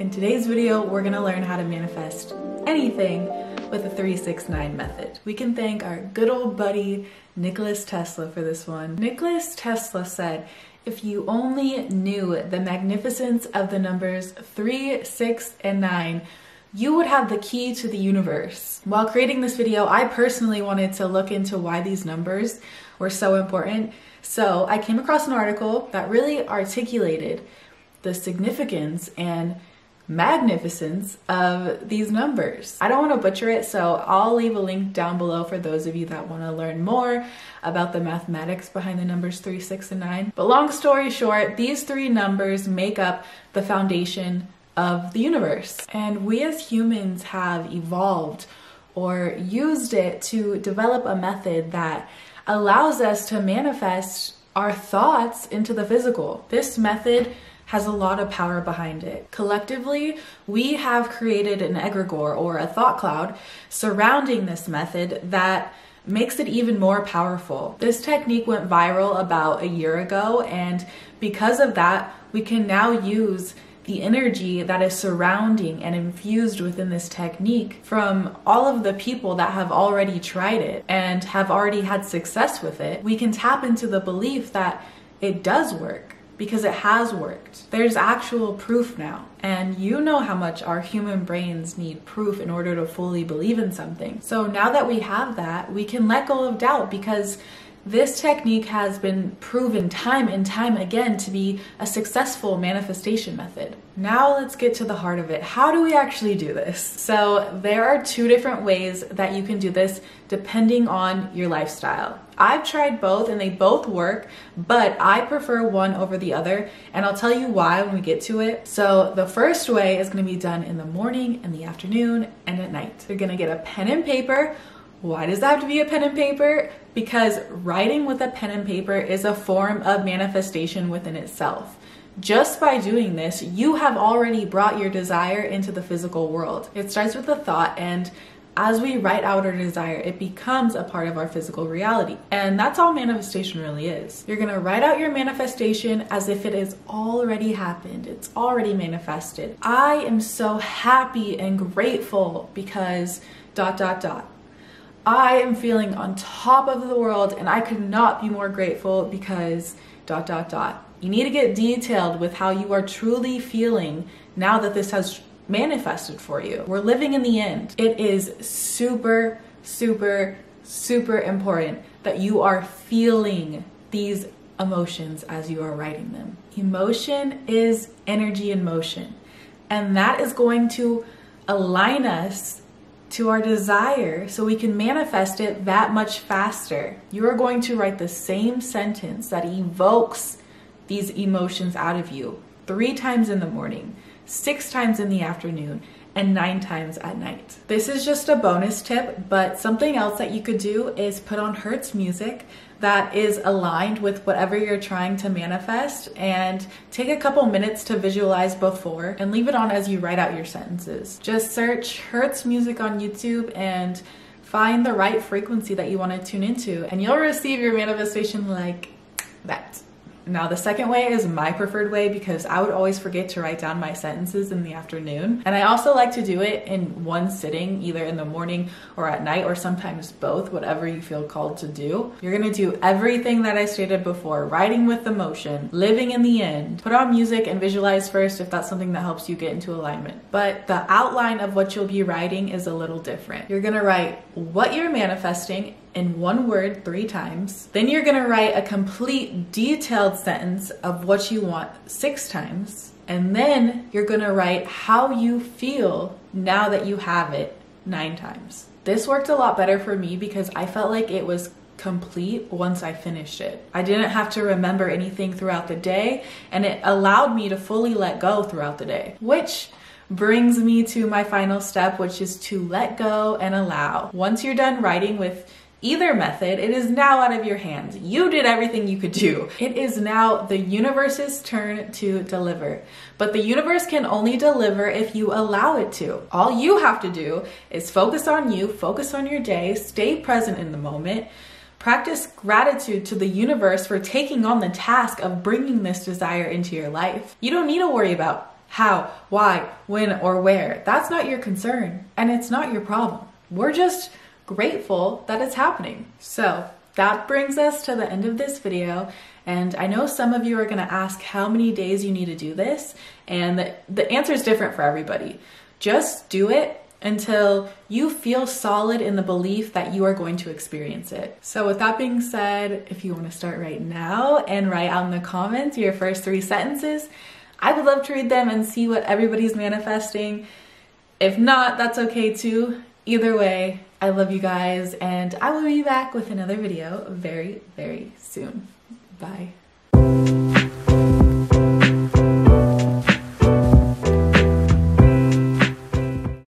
In today's video, we're gonna learn how to manifest anything with the 369 method. We can thank our good old buddy Nicholas Tesla for this one. Nicholas Tesla said, if you only knew the magnificence of the numbers 3, 6, and 9, you would have the key to the universe. While creating this video, I personally wanted to look into why these numbers were so important. So I came across an article that really articulated the significance and magnificence of these numbers. I don't want to butcher it, so I'll leave a link down below for those of you that want to learn more about the mathematics behind the numbers 3, 6, and 9. But long story short, these three numbers make up the foundation of the universe. And we as humans have evolved or used it to develop a method that allows us to manifest our thoughts into the physical. This method has a lot of power behind it. Collectively, we have created an egregore or a thought cloud surrounding this method that makes it even more powerful. This technique went viral about a year ago, and because of that, we can now use the energy that is surrounding and infused within this technique from all of the people that have already tried it and have already had success with it. We can tap into the belief that it does work because it has worked. There's actual proof now. And you know how much our human brains need proof in order to fully believe in something. So now that we have that, we can let go of doubt because this technique has been proven time and time again to be a successful manifestation method. Now let's get to the heart of it. How do we actually do this? So there are two different ways that you can do this depending on your lifestyle. I've tried both and they both work, but I prefer one over the other and I'll tell you why when we get to it. So the first way is gonna be done in the morning, in the afternoon, and at night. You're gonna get a pen and paper why does that have to be a pen and paper? Because writing with a pen and paper is a form of manifestation within itself. Just by doing this, you have already brought your desire into the physical world. It starts with a thought, and as we write out our desire, it becomes a part of our physical reality. And that's all manifestation really is. You're gonna write out your manifestation as if it has already happened, it's already manifested. I am so happy and grateful because dot dot dot. I am feeling on top of the world and I could not be more grateful because dot dot dot. You need to get detailed with how you are truly feeling now that this has manifested for you. We're living in the end. It is super, super, super important that you are feeling these emotions as you are writing them. Emotion is energy in motion, and that is going to align us to our desire so we can manifest it that much faster. You are going to write the same sentence that evokes these emotions out of you three times in the morning, six times in the afternoon, and nine times at night. This is just a bonus tip, but something else that you could do is put on Hertz music that is aligned with whatever you're trying to manifest and take a couple minutes to visualize before and leave it on as you write out your sentences. Just search Hertz music on YouTube and find the right frequency that you want to tune into and you'll receive your manifestation like that. Now, the second way is my preferred way because I would always forget to write down my sentences in the afternoon. And I also like to do it in one sitting, either in the morning or at night, or sometimes both, whatever you feel called to do. You're gonna do everything that I stated before writing with emotion, living in the end. Put on music and visualize first if that's something that helps you get into alignment. But the outline of what you'll be writing is a little different. You're gonna write what you're manifesting in one word three times. Then you're gonna write a complete detailed sentence of what you want six times. And then you're gonna write how you feel now that you have it nine times. This worked a lot better for me because I felt like it was complete once I finished it. I didn't have to remember anything throughout the day and it allowed me to fully let go throughout the day, which brings me to my final step, which is to let go and allow. Once you're done writing with either method, it is now out of your hands. You did everything you could do. It is now the universe's turn to deliver. But the universe can only deliver if you allow it to. All you have to do is focus on you, focus on your day, stay present in the moment. Practice gratitude to the universe for taking on the task of bringing this desire into your life. You don't need to worry about how, why, when, or where. That's not your concern, and it's not your problem. We're just grateful that it's happening. So that brings us to the end of this video. And I know some of you are gonna ask how many days you need to do this, and the, the answer is different for everybody. Just do it until you feel solid in the belief that you are going to experience it. So, with that being said, if you want to start right now and write out in the comments your first three sentences, I would love to read them and see what everybody's manifesting. If not, that's okay too. Either way, I love you guys, and I will be back with another video very, very soon. Bye.